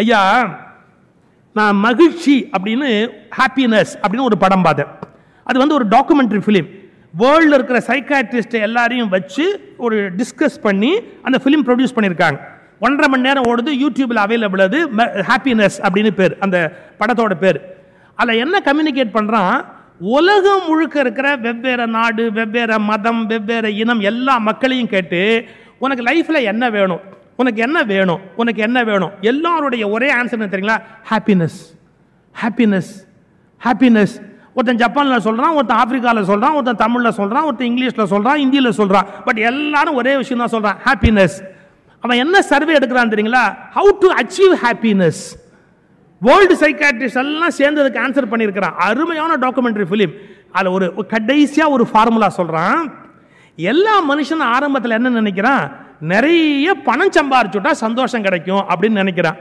ஐயா நான் மகிழ்ச்சி அப்படின்னு ஹாப்பினஸ் அப்படின்னு ஒரு படம் பார்த்தேன். அது வந்து ஒரு டாக்குமெண்ட்ரி ஃபிலிம் வேர்ல்டில் இருக்கிற சைக்காட்ரிஸ்ட்டை எல்லாரையும் வச்சு ஒரு டிஸ்கஸ் பண்ணி அந்த ஃபிலிம் ப்ரொடியூஸ் பண்ணியிருக்காங்க. ஒன்றரை மணி நேரம் ஓடுது யூடியூப்பில் அவைலபிள் அது ஹாப்பினஸ் அப்படின்னு பேர் அந்த படத்தோட பேர். அதில் என்ன கம்யூனிகேட் பண்ணுறான் உலகம் முழுக்க இருக்கிற வெவ்வேறு நாடு வெவ்வேறு மதம் வெவ்வேறு இனம் எல்லா மக்களையும் கேட்டு உனக்கு லைஃப்பில் என்ன வேணும்? உனக்கு என்ன வேணும்? உனக்கு என்ன வேணும்? எல்லாருடைய ஒரே ஆன்சர் என்ன தெரியுங்களா? ஹாப்பினஸ் ஹாப்பினஸ் ஹாப்பினஸ் ஒருத்தன் ஜப்பானில் சொல்கிறான் ஒருத்தன் ஆப்பிரிக்காவில் சொல்கிறான் ஒருத்தன் தமிழில் சொல்கிறான் ஒருத்தன் இங்கிலீஷில் சொல்கிறான் ஹிந்தியில் சொல்கிறான் பட் எல்லாரும் ஒரே விஷயம் தான் சொல்கிறான் ஹாப்பினஸ் அவன் என்ன சர்வே எடுக்கிறான் தெரியுங்களா? How to achieve happiness world psychiatrist எல்லாம் சேர்ந்து அதுக்கு ஆன்சர் பண்ணியிருக்கிறான். அருமையான டாக்குமெண்ட்ரி ஃபிலிம் அதில் ஒரு ஒரு கடைசியாக ஒரு ஃபார்முலா சொல்கிறான் எல்லா மனுஷனும் ஆரம்பத்தில் என்ன நினைக்கிறான்? நிறைய பணம் சம்பாரிச்சுட்டா சந்தோஷம் கிடைக்கும் அப்படின்னு நினைக்கிறான்.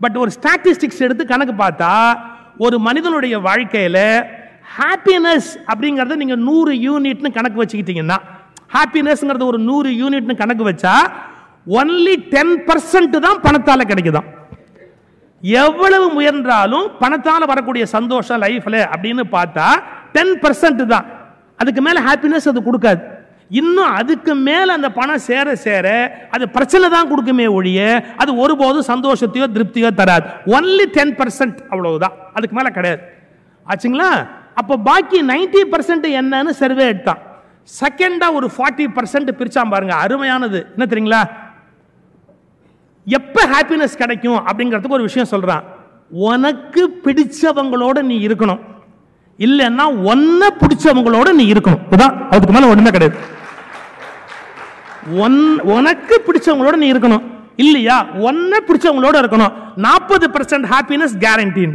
பட் ஒரு ஸ்டாட்டிஸ்டிக்ஸ் எடுத்து கணக்கு பார்த்தா ஒரு மனிதனுடைய வாழ்க்கையில் ஹாப்பினஸ் அப்படிங்கிறத நீங்கள் நூறு யூனிட்னு கணக்கு வச்சுக்கிட்டீங்கன்னா ஹாப்பினஸ்ங்கிறது ஒரு நூறு யூனிட்னு கணக்கு வச்சா ஒன்லி டென் பர்சன்ட் தான் பணத்தால் கிடைக்குதாம் எவ்வளவு முயன்றாலும் பணத்தால் வரக்கூடிய சந்தோஷம் லைஃப்பில் அப்படின்னு பார்த்தா டென் பர்சன்ட் தான். அதுக்கு மேலே ஹாப்பினஸ் அது கொடுக்காது. இன்னும் அதுக்கு மேலே அந்த பணம் சேர சேர அது பிரச்சனை தான் கொடுக்குமே ஒழிய அது ஒருபோதும் சந்தோஷத்தையோ திருப்தியோ தராது. ஒன்லி டென் பர்சன்ட் அவ்வளவுதான். அதுக்கு மேலே கிடையாது. ஆச்சுங்களா? அப்போ பாக்கி நைன்டி பர்சன்ட் என்னன்னு சர்வே எடுத்தான். செகண்டாக ஒரு ஃபார்ட்டி பர்சன்ட் பிரிச்சான் பாருங்க. அருமையானது. என்ன தெரியுங்களா? எப்போ ஹாப்பினஸ் கிடைக்கும் அப்படிங்கிறதுக்கு ஒரு விஷயம் சொல்கிறான் உனக்கு பிடிச்சவங்களோட நீ இருக்கணும். இல்லைன்னா ஒன்ன பிடிச்சவங்களோட நீ இருக்கணும். அதுதான் அதுக்கு மேலே ஒன்றுமே கிடையாது. ஒன் உனக்கு பிடிச்சவங்களோட நீ இருக்கணும். இல்லையா? ஒன்ன பிடிச்சவங்களோட இருக்கணும். நாற்பது பர்சன்ட் ஹாப்பினஸ் கேரண்டின்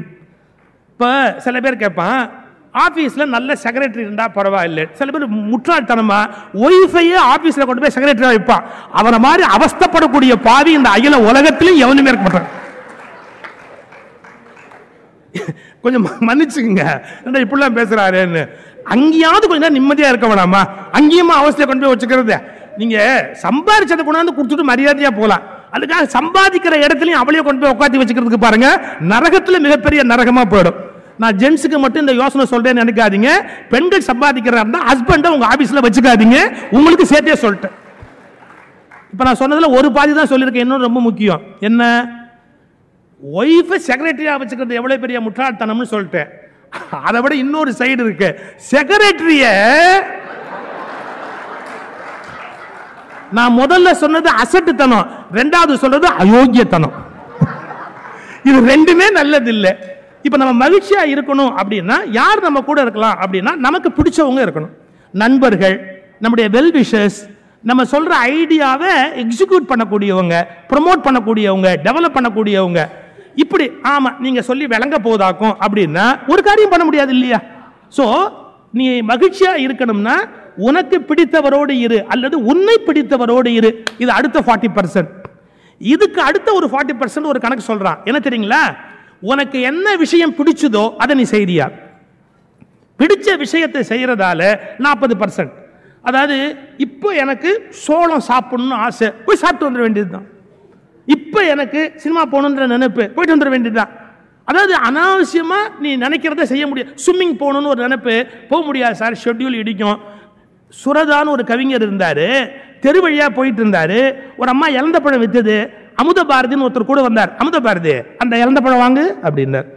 இப்போ சில பேர் கேட்பான் ஆஃபீஸில் நல்ல செக்ரட்டரி இருந்தால் பரவாயில்லை. சில பேர் முட்டாள்தனமா ஒய்ஃபையே ஆஃபீஸில் கொண்டு போய் செக்ரட்டரியாக வைப்பான். அவனை மாதிரி அவஸ்தைப்படக்கூடிய பாவி இந்த அகில உலகத்திலையும் எவனுமே இருக்க மாட்டான். கொஞ்சம் ம- மன்னிச்சுக்குங்க. என்ன இப்படிலாம் பேசுறாருன்னு. அங்கேயாவது கொஞ்சம் நேரம் நிம்மதியாக இருக்க வேணாமா? அங்கேயுமா அவஸ்தையை கொண்டு போய் வச்சுக்கிறது? நீங்க சம்பாதிச்சதை கொண்டாந்து கொடுத்துட்டு மரியாதையா போகலாம். அதுக்காக சம்பாதிக்கிற இடத்துலையும் அவளையும் கொண்டு போய் உட்காந்து வச்சுக்கிறதுக்கு பாருங்க நரகத்துல மிகப்பெரிய நரகமா போயிடும். நான் ஜென்ஸுக்கு மட்டும் இந்த யோசனை சொல்றேன்னு நினைக்காதீங்க. பெண்கள் சம்பாதிக்கிறதா ஹஸ்பண்டை உங்க ஆபீஸ்ல வச்சுக்காதீங்க. உங்களுக்கு சேர்த்தே சொல்லிட்டேன். இப்போ நான் சொன்னதில் ஒரு பாதி தான் சொல்லியிருக்கேன் இன்னும் ரொம்ப முக்கியம். என்ன? ஒய்ஃபை செக்ரட்டரியாக வச்சுக்கிறது எவ்வளோ பெரிய முட்டாள்தனம்னு சொல்லிட்டேன். அதை விட இன்னொரு சைடு இருக்கு. செக்ரட்டரிய நான் முதல்ல சொன்னது அசட்டுத்தனம் ரெண்டாவது சொல்றது அயோக்கியத்தனம். இது ரெண்டுமே நல்லது இல்லை இப்போ நம்ம மகிழ்ச்சியா இருக்கணும் அப்படின்னா யார் நம்ம கூட இருக்கலாம் அப்படின்னா நமக்கு பிடிச்சவங்க இருக்கணும். நண்பர்கள் நம்முடைய வெல் விஷஸ் நம்ம சொல்ற ஐடியாவை எக்ஸிக்யூட் பண்ணக்கூடியவங்க ப்ரொமோட் பண்ணக்கூடியவங்க டெவலப் பண்ணக்கூடியவங்க. இப்படி ஆமா நீங்க சொல்லி விளங்க போதாக்கும் அப்படின்னா ஒரு காரியம் பண்ண முடியாது இல்லையா? ஸோ நீ மகிழ்ச்சியா இருக்கணும்னா உனக்கு பிடித்தவரோடு இரு அல்லது உன்னை பிடித்தவரோடு இரு. இது அடுத்த ஃபார்ட்டி பர்சன்ட் இதுக்கு அடுத்த ஒரு ஃபார்ட்டி பர்சன்ட் ஒரு கணக்கு சொல்றான். என்ன தெரியுங்களா? உனக்கு என்ன விஷயம் பிடிச்சதோ அதை நீ செய்தியா பிடிச்ச விஷயத்தை செய்யறதால நாற்பது பர்சன்ட் அதாவது இப்போ எனக்கு சோளம் சாப்பிடணும்னு ஆசை போய் சாப்பிட்டு வந்துட வேண்டியதுதான். இப்போ எனக்கு சினிமா போகணுன்ற நினைப்பு போயிட்டு வந்துட வேண்டியதுதான். அதாவது அனாவசியமாக நீ நினைக்கிறத செய்ய முடியாது. ஸ்விம்மிங் போகணும்னு ஒரு நினைப்பு போக முடியாது சார். ஷெட்யூல் இடிக்கும். சுரதான்னு ஒரு கவிஞர் இருந்தார் தெரு வழியாக போயிட்டு இருந்தார் ஒரு அம்மா இழந்த பழம் வித்தது அமுத பாரதின்னு ஒருத்தர் கூட வந்தார். அமுத பாரதி அந்த இழந்த பழம் வாங்கு அப்படின்னார்.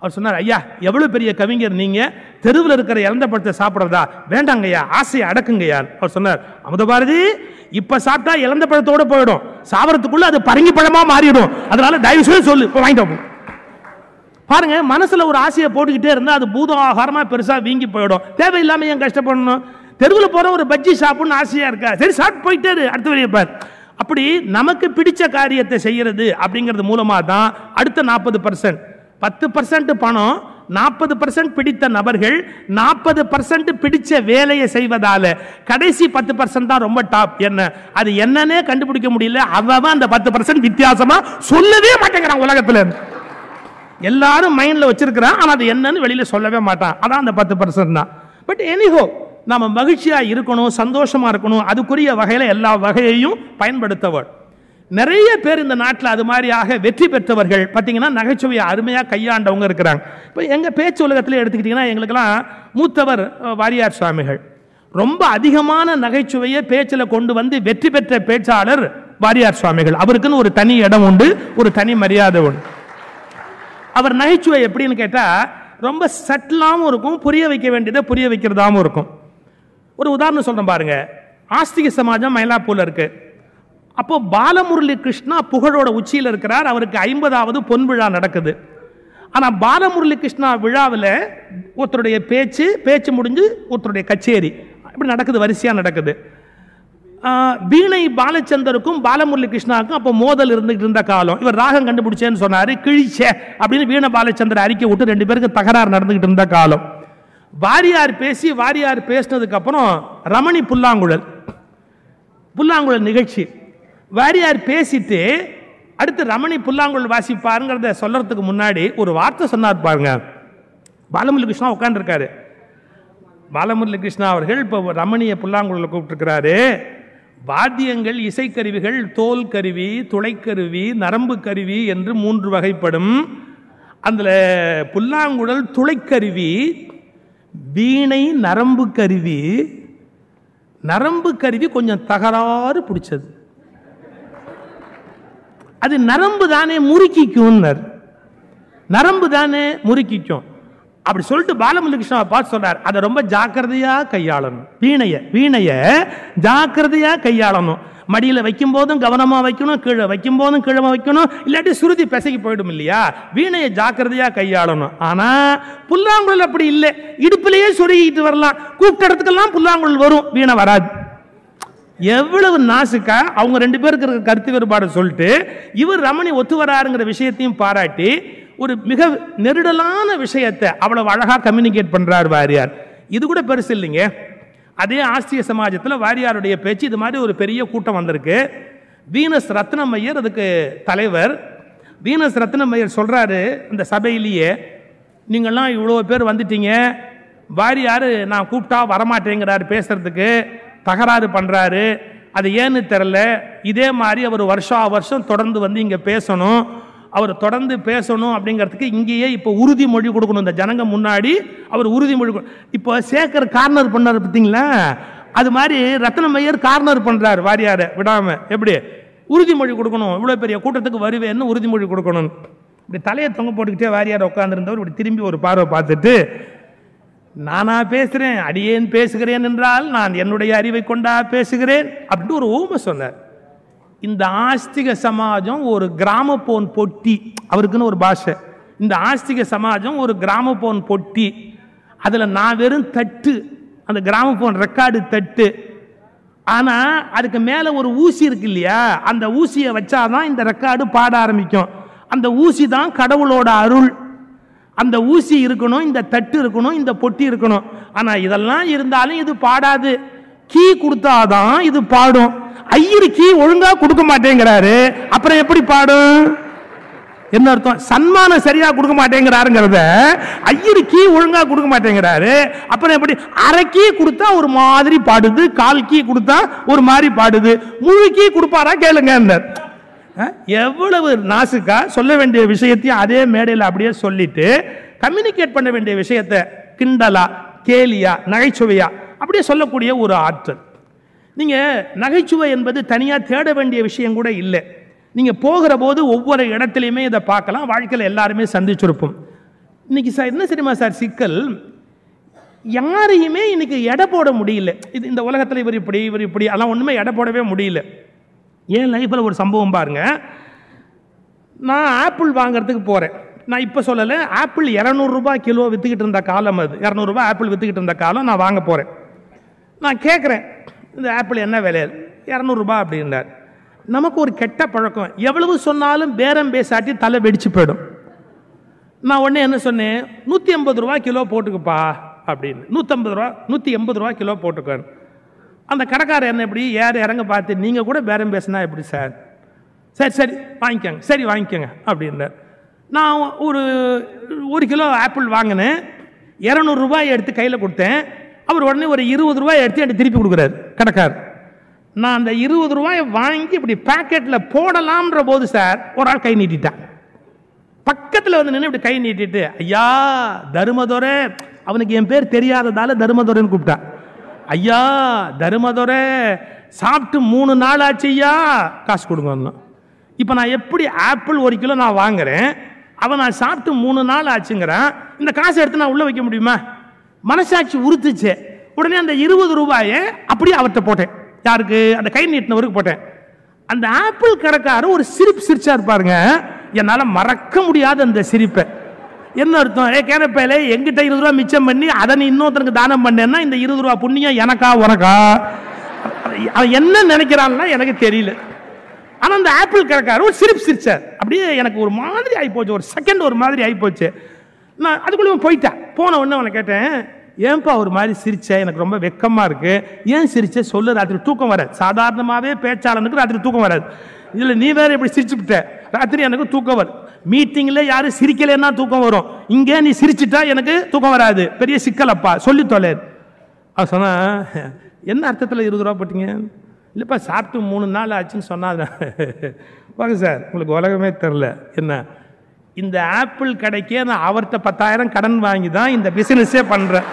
அவர் சொன்னார் ஐயா எவ்வளோ பெரிய கவிஞர் நீங்கள் தெருவில் இருக்கிற இழந்த பழத்தை சாப்பிட்றதா? வேண்டாங்க ஐயா ஆசையை அடக்குங்கய்யா. அவர் சொன்னார் அமுத பாரதி இப்போ சாப்பிட்டா இழந்த பழத்தோடு போயிடும். சாப்பிட்றதுக்குள்ளே அது பரங்கி பழமாக மாறிடும். அதனால தயவு செய்து சொல்லு இப்போ வாங்கிட்டு பாருங்க மனசுல ஒரு ஆசையை போட்டுக்கிட்டே இருந்தால் அது பூதம் ஆகாரமாக பெருசாக வீங்கி போயிடும். தேவையில்லாமல் ஏன் கஷ்டப்படணும்? தெருவில் போகிற ஒரு பஜ்ஜி சாப்பிடணும்னு ஆசையாக இருக்கா? சரி சாப்பிட்டு போயிட்டாரு அடுத்த வழியை பார். அப்படி நமக்கு பிடிச்ச காரியத்தை செய்கிறது அப்படிங்கிறது மூலமாக தான் அடுத்த நாற்பது பர்சன்ட் பத்து பர்சன்ட் பணம் நாற்பது பர்சன்ட் பிடித்த நபர்கள் நாற்பது பர்சன்ட் பிடிச்ச வேலையை செய்வதால கடைசி பத்து பர்சன்ட் தான் ரொம்ப டாப் என்ன? அது என்னன்னே கண்டுபிடிக்க முடியல. அவன் அந்த பத்து பர்சன்ட் வித்தியாசமா சொல்லவே மாட்டேங்கிறான் உலகத்துல. எல்லாரும் மைண்ட்ல வச்சிருக்கிறான் ஆனா அது என்னன்னு வெளியில சொல்லவே மாட்டான். அதான் அந்த பத்து பர்சன்ட் தான். பட் எனிஹோ நாம் மகிழ்ச்சியாக இருக்கணும் சந்தோஷமாக இருக்கணும் அதுக்குரிய வகையில் எல்லா வகையையும் பயன்படுத்தவர் நிறைய பேர் இந்த நாட்டில் அது மாதிரியாக வெற்றி பெற்றவர்கள். பார்த்தீங்கன்னா நகைச்சுவையை அருமையாக கையாண்டவங்க இருக்கிறாங்க. இப்போ எங்கள் பேச்சு உலகத்தில் எடுத்துக்கிட்டிங்கன்னா எங்களுக்கெல்லாம் மூத்தவர் வாரியார் சுவாமிகள். ரொம்ப அதிகமான நகைச்சுவையை பேச்சில் கொண்டு வந்து வெற்றி பெற்ற பேச்சாளர் வாரியார் சுவாமிகள். அவருக்குன்னு ஒரு தனி இடம் உண்டு ஒரு தனி மரியாதை உண்டு. அவர் நகைச்சுவை எப்படின்னு கேட்டால் ரொம்ப சட்டிலாகவும் இருக்கும் புரிய வைக்க வேண்டியதை புரிய வைக்கிறதாகவும் இருக்கும். ஒரு உதாரணம் சொல்கிறேன் பாருங்கள் ஆஸ்திக சமாஜம் மயிலாப்பூரில் இருக்குது அப்போது பாலமுரளி கிருஷ்ணா புகழோட உச்சியில் இருக்கிறார். அவருக்கு ஐம்பதாவது பொன் விழா நடக்குது. ஆனால் பாலமுரளி கிருஷ்ணா விழாவில் ஒருத்தருடைய பேச்சு பேச்சு முடிஞ்சு ஒருத்தருடைய கச்சேரி. இப்படி நடக்குது வரிசையாக நடக்குது. வீணை பாலச்சந்தருக்கும் பாலமுரளி கிருஷ்ணாவுக்கும் அப்போ மோதல் இருந்துகிட்டு இருந்த காலம். இவர் ராகம் கண்டுபிடிச்சேன்னு சொன்னார். கிழிச்சே அப்படின்னு வீணை பாலச்சந்தர் அறிக்கை விட்டு ரெண்டு பேருக்கு தகராறு நடந்துகிட்டு இருந்த காலம். வாரியார் பேசி வாரியார் பேசினதுக்கு அப்புறம் ரமணி புல்லாங்குழல் புல்லாங்குழல் நிகழ்ச்சி. வாரியார் பேசிட்டு அடுத்து ரமணி புல்லாங்குழல் வாசிப்பாருங்கிறத சொல்றதுக்கு முன்னாடி ஒரு வார்த்தை சொன்னார் பாருங்க. பாலமுரளி கிருஷ்ணா உட்காந்துருக்காரு பாலமுரளி கிருஷ்ணா அவர்கள் இப்போ ரமணியை புல்லாங்குழல கூப்பிட்டுருக்கிறாரு. வாத்தியங்கள் இசைக்கருவிகள் தோல் கருவி துளைக்கருவி நரம்பு கருவி என்று மூன்று வகைப்படும். அதில் புல்லாங்குழல் துளைக்கருவி வீணை நரம்பு கருவி. நரம்பு கருவி கொஞ்சம் தகராறு பிடிச்சது. அது நரம்பு தானே முறுக்கிக்கும்னர். நரம்பு தானே முறுக்கிக்கும். அப்படி சொல்லிட்டு பாலமுரளி கிருஷ்ணாவை பார்த்து சொன்னார் அதை ரொம்ப ஜாக்கிரதையா கையாளணும். வீணைய வீணைய ஜாக்கிரதையா கையாளணும். மடியில் வைக்கும் போதும் கவனமா வைக்கணும் கீழே வைக்கும் போதும் கீழே வைக்கணும். இல்லாட்டி சுருதி பிசைக்கு போயிடும் இல்லையா? வீணையை ஜாக்கிரதையா கையாளணும். ஆனா புல்லாங்குழல் அப்படி இல்லை. இடுப்புலேயே சுருகிட்டு வரலாம். கூப்பிட்டத்துக்கெல்லாம் புல்லாங்குழல் வரும். வீணை வராது. எவ்வளவு நாசுக்கா? அவங்க ரெண்டு பேருக்கு இருக்கிற கருத்து வேறுபாடு சொல்லிட்டு இவர் ரமணி ஒத்து வராருங்கிற விஷயத்தையும் பாராட்டி ஒரு மிக நெருடலான விஷயத்தை அவ்வளவு அழகாக கம்யூனிகேட் பண்றார் வாரியார். இது கூட பெருசு இல்லைங்க. அதே ஆஸ்திரிய சமாஜத்தில் வாரியாருடைய பேச்சு இது மாதிரி ஒரு பெரிய கூட்டம் வந்திருக்கு. வீனஸ் ரத்னமையர் அதுக்கு தலைவர். வீனஸ் ரத்னமையர் சொல்றாரு இந்த சபையிலேயே நீங்கள்லாம் இவ்வளோ பேர் வந்துட்டீங்க. வாரியார் நான் கூப்பிட்டா வரமாட்டேங்கிறாரு பேசுறதுக்கு. தகராறு பண்ணுறாரு அது ஏன்னு தெரில இதே மாதிரி அவர் வருஷா வருஷம் தொடர்ந்து வந்து இங்கே பேசணும். அவர் தொடர்ந்து பேசணும் அப்படிங்கிறதுக்கு இங்கேயே இப்போ உறுதிமொழி கொடுக்கணும். இந்த ஜனங்க முன்னாடி அவர் உறுதிமொழி கொடு- இப்போ சேகர் கார்னர் பண்ணார் பார்த்தீங்களா? அது மாதிரி ரத்னமையர் கார்னர் பண்ணுறார் வாரியாரை விடாமல் எப்படி? உறுதிமொழி கொடுக்கணும். இவ்வளோ பெரிய கூட்டத்துக்கு வருவேன்னு உறுதிமொழி கொடுக்கணும். இப்படி தலையை தொங்க போட்டுக்கிட்டே வாரியார் உட்காந்துருந்தவர் இப்படி திரும்பி ஒரு பார்வை பார்த்துட்டு நானா பேசுகிறேன் அடியேன் பேசுகிறேன் என்றால் நான் என்னுடைய அறிவை கொண்டா பேசுகிறேன் அப்படின்னு ஒரு ஊமை சொன்னார். இந்த ஆஸ்திக சமாஜம் ஒரு கிராமபோன் பொட்டி. அவருக்குன்னு ஒரு பாஷை. இந்த ஆஸ்திக சமாஜம் ஒரு கிராமபோன் பொட்டி. அதில் நான் வெறும் தட்டு. அந்த கிராமபோன் ரெக்கார்டு தட்டு. ஆனால் அதுக்கு மேலே ஒரு ஊசி இருக்கு இல்லையா? அந்த ஊசியை வச்சாதான் இந்த ரெக்கார்டு பாட ஆரம்பிக்கும். அந்த ஊசி தான் கடவுளோட அருள். அந்த ஊசி இருக்கணும் இந்த தட்டு இருக்கணும் இந்த பொட்டி இருக்கணும். ஆனால் இதெல்லாம் இருந்தாலும் இது பாடாது. கீ கொடுத்தாதான் இது பாடும். ஐயரு கீ ஒழுங்கா கொடுக்க மாட்டேங்கிறாரு. அப்புறம் எப்படி பாடும்? என்ன அர்த்தம்? சன்மானம் சரியா கொடுக்க மாட்டேங்கிறாருங்கிறத ஐயரு கீ ஒழுங்கா கொடுக்க மாட்டேங்கிறாரு. அப்புறம் எப்படி? அரைக்கி கொடுத்தா ஒரு மாதிரி பாடுது கால் கீ கொடுத்தா ஒரு மாதிரி பாடுது. முழு கீ கொடுப்பாரா கேளுங்க எவ்வளவு நாசுக்கா சொல்ல வேண்டிய விஷயத்தையும் அதே மேடையில் அப்படியே சொல்லிட்டு கம்யூனிகேட் பண்ண வேண்டிய விஷயத்தை கிண்டலா கேலியா நகைச்சுவையா அப்படியே சொல்லக்கூடிய ஒரு ஆற்றல். நீங்கள் நகைச்சுவை என்பது தனியாக தேட வேண்டிய விஷயம் கூட இல்லை. நீங்கள் போகிற போது ஒவ்வொரு இடத்துலையுமே இதை பார்க்கலாம். வாழ்க்கையில் எல்லாருமே சந்திச்சிருப்போம். இன்னைக்கு சார் என்ன தெரியுமா சார் சிக்கல்? யாரையுமே இன்றைக்கி எடை போட முடியல. இது இந்த உலகத்தில் இவர் இப்படி இவர் இப்படி அதெல்லாம் ஒன்றுமே எடை போடவே முடியல. என் லைஃப்பில் ஒரு சம்பவம் பாருங்கள் நான் ஆப்பிள் வாங்கிறதுக்கு போகிறேன் நான் இப்போ சொல்லலை ஆப்பிள் இரநூறுபா கிலோ விற்றுக்கிட்டு இருந்த காலம் அது. இரநூறுபா ஆப்பிள் விற்றுக்கிட்டு இருந்த காலம் நான் வாங்க போகிறேன் நான் கேட்குறேன் இந்த ஆப்பிள் என்ன விலை? இரநூறுபா அப்படின்னார். நமக்கு ஒரு கெட்ட பழக்கம். எவ்வளவு சொன்னாலும் பேரம் பேசாட்டி தலை வெடிச்சு போயிடும். நான் உடனே என்ன சொன்னேன்? நூற்றி ஐம்பது ரூபா கிலோ போட்டுக்குப்பா அப்படின்னு. நூற்றம்பது ரூபா நூற்றி எண்பது ரூபா கிலோ போட்டுக்கோன்னு. அந்த கடைக்காரர் என்ன எப்படி ஏற இறங்க பார்த்து நீங்கள் கூட பேரம் பேசினா எப்படி சார்? சரி சரி வாங்கிக்கோங்க சரி வாங்கிக்கோங்க அப்படின்றார் நான் ஒரு ஒரு கிலோ ஆப்பிள் வாங்கினேன். இரநூறுபாய் எடுத்து கையில் கொடுத்தேன். அவர் உடனே ஒரு இருபது ரூபாய் எடுத்து எனக்கு திருப்பி கொடுக்குறாரு கணக்கார் நான் அந்த இருபது ரூபாயை வாங்கி இப்படி பாக்கெட்டில் போடலாம்ன்ற போது சார் ஒரு ஆள் கை நீட்டிட்டான். பக்கத்தில் வந்து நின்று இப்படி கை நீட்டிட்டு ஐயா தருமதுரை அவனுக்கு என் பேர் தெரியாததால தருமதுரைன்னு கூப்பிட்டான் ஐயா தருமதுரை சாப்பிட்டு மூணு நாள் ஆச்சு ஐயா காசு கொடுங்க இப்போ நான் எப்படி ஆப்பிள் ஒரு கிலோ நான் வாங்குறேன் அவன் நான் சாப்பிட்டு மூணு நாள் ஆச்சுங்கிறேன் இந்த காசை எடுத்து நான் உள்ளே வைக்க முடியுமா? மனசாட்சி உறுத்துச்சு. உடனே அந்த இருபது ரூபாயை அப்படியே அவர்கிட்ட போட்டேன். யாருக்கு? அந்த கை நீட்டினவருக்கு போட்டேன். அந்த ஆப்பிள் கடைக்காரர் ஒரு சிரிப்பு சிரிச்சா இருப்பாருங்க என்னால் மறக்க முடியாத அந்த சிரிப்பை. என்ன அர்த்தம்? ஏ கேனப்பையில எங்கிட்ட இருபது ரூபா மிச்சம் பண்ணி அதை நீ இன்னொருத்தனுக்கு தானம் பண்ணேன்னா இந்த இருபது ரூபா புண்ணியம் எனக்கா உனக்கா? அவன் என்ன நினைக்கிறான்னா எனக்கு தெரியல. ஆனால் அந்த ஆப்பிள் கடைக்காரர் ஒரு சிரிப்பு சிரிச்சார். அப்படியே எனக்கு ஒரு மாதிரி ஆகிப்போச்சு ஒரு செகண்ட் ஒரு மாதிரி ஆகிப்போச்சு நான் அதுக்குள்ளே போயிட்டேன். போன உடனே அவனை கேட்டேன் ஏன்பா ஒரு மாதிரி சிரிச்சேன் எனக்கு ரொம்ப வெக்கமாக இருக்குது ஏன் சிரிச்ச? சொல்லு ராத்திரி தூக்கம் வராது. சாதாரணமாகவே பேச்சாளனுக்கு ராத்திரி தூக்கம் வராது. இதில் நீ வேறு இப்படி சிரிச்சு ராத்திரி எனக்கு தூக்கம் வரும் மீட்டிங்கில் யாரும் சிரிக்கலைன்னா தூக்கம் வரும். இங்கே நீ சிரிச்சிட்டா எனக்கு தூக்கம் வராது. பெரிய சிக்கலப்பா சொல்லி தொலை. அவன் சொன்னான் என்ன அர்த்தத்தில் இருபது ரூபா போட்டீங்க? இல்லைப்பா சாப்பிட்டு மூணு நாள் ஆச்சுன்னு சொன்னாதான் வாங்க சார் உங்களுக்கு உலகமே தெரில என்ன? இந்த ஆப்பிள் கடைக்கே நான் அவர்கிட்ட பத்தாயிரம் கடன் வாங்கி தான் இந்த பிசினஸே பண்ணுறேன்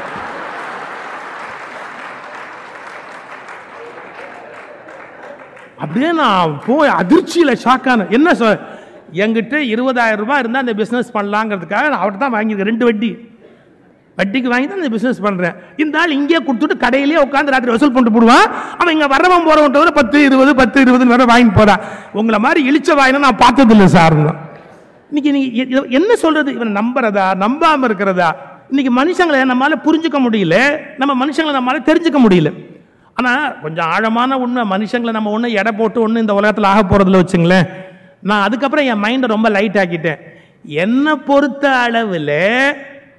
அப்படியே நான் போய் அதிர்ச்சியில் ஷாக்கான என்ன சொல் எங்கிட்ட இருபதாயிரம் ரூபாய் இருந்தால் அந்த பிஸ்னஸ் பண்ணலாங்கிறதுக்காக நான் அவர்கிட்ட தான் வாங்கியிருக்கேன். ரெண்டு வட்டி. வட்டிக்கு வாங்கி தான் இந்த பிஸ்னஸ் பண்ணுறேன் இந்த ஆள் இங்கேயே கொடுத்துட்டு கடையிலேயே உட்காந்து ராத்திரி வசூல் பண்ணிட்டு போடுவான். அவன் இங்கே வரவன் போகிறவன் பத்து இருபது பத்து இருபதுன்னு வர வாங்கி போகிறான் உங்களை மாதிரி இழிச்ச வாயினா நான் பார்த்ததில்லை சார்னு இன்னைக்கு நீங்கள் என்ன சொல்றது? இவன் நம்புறதா? நம்பாம இருக்கிறதா? இன்னைக்கு மனுஷங்களை நம்மளால புரிஞ்சுக்க முடியல. நம்ம மனுஷங்களை நம்மளால தெரிஞ்சுக்க முடியல. ஆனால் கொஞ்சம் ஆழமான உண்மை மனுஷங்களை நம்ம ஒன்று எடை போட்டு ஒன்று இந்த உலகத்தில் ஆக போகிறதுல வச்சுங்களேன். நான் அதுக்கப்புறம் என் மைண்டை ரொம்ப லைட் ஆக்கிட்டேன். என்னை பொறுத்த அளவில்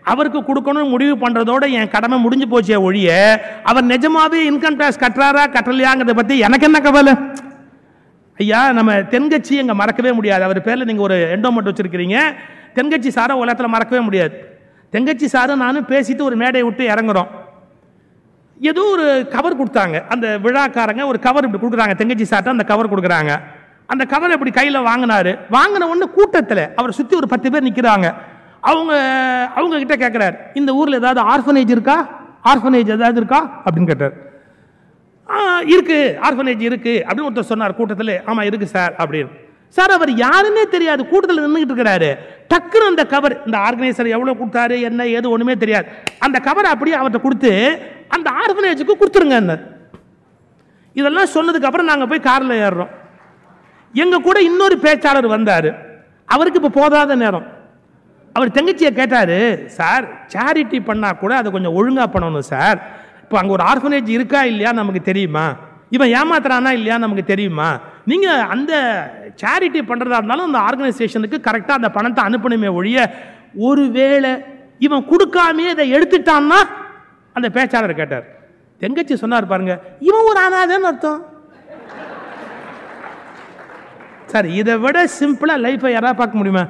அவருக்கு கொடுக்கணும்னு முடிவு பண்ணுறதோட என் கடமை முடிஞ்சு போச்சே ஒழிய அவர் நிஜமாவே இன்கம் டேக்ஸ் கட்டுறாரா கட்டலையாங்கிறத பற்றி எனக்கு என்ன கவலை? ஐயா நம்ம தென்கட்சி எங்க மறக்கவே முடியாது. அவர் பேரில் நீங்கள் ஒரு எண்டோமெண்ட் வச்சுருக்கிறீங்க. தென்கட்சி சாரை உலகத்தில் மறக்கவே முடியாது. தென்கட்சி சாரும் நானும் பேசிட்டு ஒரு மேடையை விட்டு இறங்குறோம். ஏதோ ஒரு கவர் கொடுத்தாங்க. அந்த விழாக்காரங்க ஒரு கவர் இப்படி கொடுக்குறாங்க. தெங்கச்சி சார்ட்ட அந்த கவர் கொடுக்குறாங்க. அந்த கவர் இப்படி கையில் வாங்கினாரு? வாங்கின ஒன்று கூட்டத்தில் அவரை சுற்றி ஒரு பத்து பேர் நிற்கிறாங்க அவங்க அவங்க கிட்ட கேட்குறாரு இந்த ஊரில் ஏதாவது ஆர்ஃபனேஜ் இருக்கா? ஆர்ஃபனேஜ் ஏதாவது இருக்கா? அப்படின்னு கேட்டார். இருக்குது ஆர்ஃபனேஜ் இருக்குது அப்படின்னு ஒருத்தர் சொன்னார் கூட்டத்தில். ஆமாம் இருக்குது சார் அப்படின்னு. சார் அவர் யாருன்னே தெரியாது கூட்டத்தில் நின்றுக்கிட்டு இருக்கிறாரு. டக்குன்னு அந்த கவர் இந்த ஆர்கனைசர் எவ்வளோ கொடுத்தாரு என்ன ஏது ஒன்றுமே தெரியாது. அந்த கவர் அப்படியே அவர்கிட்ட கொடுத்து அந்த ஆர்கனைஜுக்கு கொடுத்துருங்க இதெல்லாம் சொன்னதுக்கப்புறம் நாங்கள் போய் காரில் ஏறுறோம். எங்கள் கூட இன்னொரு பேச்சாளர் வந்தார். அவருக்கு இப்போ போதாத நேரம். அவர் தங்கச்சியை கேட்டார் சார் சேரிட்டி பண்ணால் கூட அதை கொஞ்சம் ஒழுங்காக பண்ணணும் சார். இப்போ அங்கே ஒரு ஆர்ஃபனேஜ் இருக்கா இல்லையா நமக்கு தெரியுமா? இவன் ஏமாத்துறானா இல்லையா நமக்கு தெரியுமா? நீங்கள் அந்த சேரிட்டி பண்ணுறதா இருந்தாலும் அந்த ஆர்கனைசேஷனுக்கு கரெக்டாக அந்த பணத்தை அனுப்பணுமே ஒழிய ஒருவேளை இவன் கொடுக்காமே இதை எடுத்துட்டான்னா அந்த பேச்சாளர் கேட்டார். தெங்கச்சி சொன்னார் பாருங்க இவன் ஒரு அனாதைன்னு அர்த்தம். சார் இதை விட சிம்பிளாக லைஃப்பை யாராவது பார்க்க முடியுமா?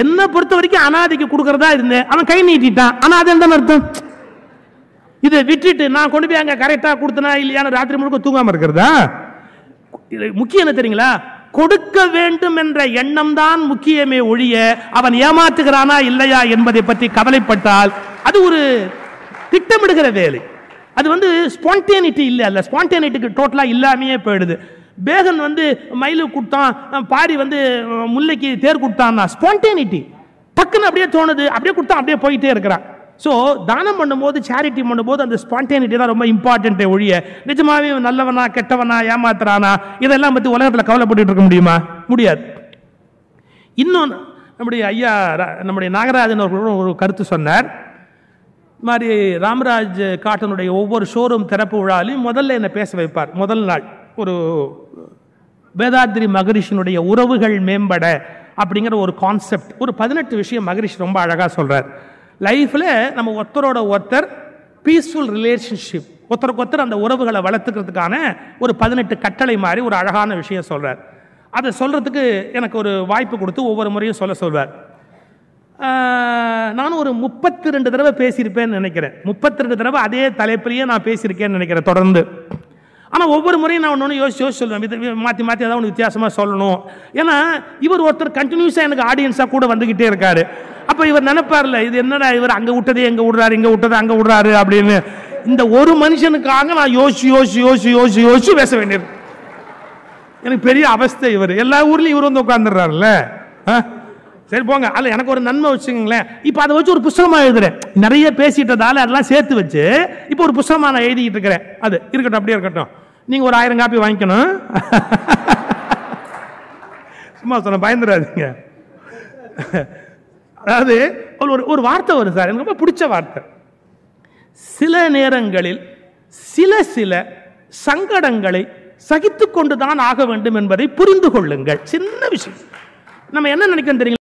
என்னை பொறுத்த வரைக்கும் அனாதைக்கு கொடுக்குறதா இருந்தேன் அவன் கை நீட்டிட்டான் அனாதை தான் அர்த்தம். இதை விட்டுட்டு நான் கொண்டு போய் அங்கே கரெக்டாக கொடுத்தனா இல்லையான்னு ராத்திரி முழுக்க தூங்காமல் இருக்கிறதா? இது முக்கியம் என்ன தெரியுங்களா? கொடுக்க வேண்டும் என்ற எண்ணம் தான் முக்கியமே ஒழிய அவன் ஏமாற்றுகிறானா இல்லையா என்பதை பற்றி கவலைப்பட்டால் அது ஒரு திட்டமிடுகிற வேலை. அது வந்து ஸ்பான்டேனிட்டி இல்லை அல்ல. ஸ்பான்டேனிட்டிக்கு டோட்டலாக இல்லாமையே போயிடுது. பேகன் வந்து மயிலு கொடுத்தான் பாரி வந்து முல்லைக்கு தேர் கொடுத்தான்னா ஸ்பான்டேனிட்டி டக்குன்னு அப்படியே தோணுது. அப்படியே கொடுத்தா அப்படியே போயிட்டே இருக்கிறான். ஸோ தானம் பண்ணும்போது சேரிட்டி பண்ணும்போது அந்த ஸ்பான்டேனிட்டி தான் ரொம்ப இம்பார்ட்டன்ட்டே ஒழிய நிஜமாவே நல்லவனா கெட்டவனா ஏமாத்துறானா இதெல்லாம் பற்றி உலகத்தில் கவலைப்பட்டு இருக்க முடியுமா? முடியாது. இன்னொன்று நம்முடைய ஐயா ரா- நம்முடைய நாகராஜன் அவர்களோட ஒரு கருத்து சொன்னார். இது மாதிரி ராமராஜ் காட்டனுடைய ஒவ்வொரு ஷோரூம் திறப்பு விழாலையும் முதல்ல என்னை பேச வைப்பார். முதல் நாள் ஒரு வேதாத்ரி மகரிஷினுடைய உறவுகள் மேம்பட அப்படிங்கிற ஒரு கான்செப்ட் ஒரு பதினெட்டு விஷயம் மகரிஷி ரொம்ப அழகாக சொல்கிறார் லைஃப்பில் நம்ம ஒருத்தரோட ஒருத்தர் பீஸ்ஃபுல் ரிலேஷன்ஷிப் ஒருத்தருக்கு ஒருத்தர் அந்த உறவுகளை வளர்த்துக்கிறதுக்கான ஒரு பதினெட்டு கட்டளை மாதிரி ஒரு அழகான விஷயம் சொல்கிறார் அதை சொல்கிறதுக்கு எனக்கு ஒரு வாய்ப்பு கொடுத்து ஒவ்வொரு முறையும் சொல்ல சொல்வார். நான் நானும் ஒரு முப்பத்தி ரெண்டு தடவை பேசியிருப்பேன்னு நினைக்கிறேன். முப்பத்தி ரெண்டு தடவை அதே தலைப்பிலேயே நான் பேசியிருக்கேன்னு நினைக்கிறேன் தொடர்ந்து. ஆனால் ஒவ்வொரு முறையும் நான் ஒன்று யோசிச்சு யோசிச்சு சொல்லுவேன் இது மாற்றி மாற்றி ஏதாவது ஒன்று வித்தியாசமாக சொல்லணும். ஏன்னா இவர் ஒருத்தர் கண்டினியூஸாக எனக்கு ஆடியன்ஸாக கூட வந்துக்கிட்டே இருக்கார். அப்போ இவர் நினைப்பார்ல இது என்னடா இவர் அங்கே விட்டதே எங்கே விடுறாரு இங்கே விட்டதை அங்கே விடுறாரு அப்படின்னு. இந்த ஒரு மனுஷனுக்காக நான் யோசிச்சு யோசிச்சு யோசிச்சு யோசிச்சு யோசிச்சு பேச வேண்டியது. எனக்கு பெரிய அவஸ்தை இவர். எல்லா ஊர்லேயும் இவர் வந்து உட்காந்துடுறாருல்ல சரி போங்க. அதில் எனக்கு ஒரு நன்மை வச்சுக்கோங்களேன். இப்போ அதை வச்சு ஒரு புஸ்தகமாக எழுதுறேன். நிறைய பேசிட்டதால அதெல்லாம் சேர்த்து வச்சு இப்போ ஒரு புஸ்தகமாக நான் எழுதிக்கிட்டு இருக்கிறேன். அது இருக்கட்டும் அப்படியே இருக்கட்டும். நீங்கள் ஒரு ஆயிரம் காப்பி வாங்கிக்கணும். சும்மா சொன்ன பயந்துடாதீங்க. அதாவது ஒரு- ஒரு ஒரு வார்த்தை வரும் சார். எனக்கு ரொம்ப பிடிச்ச வார்த்தை. சில நேரங்களில் சில சில சங்கடங்களை சகித்துக் கொண்டுதான் ஆக வேண்டும் என்பதை புரிந்து கொள்ளுங்கள். சின்ன விஷயம். நம்ம என்ன நினைக்கிறோம் தெரியுங்களா?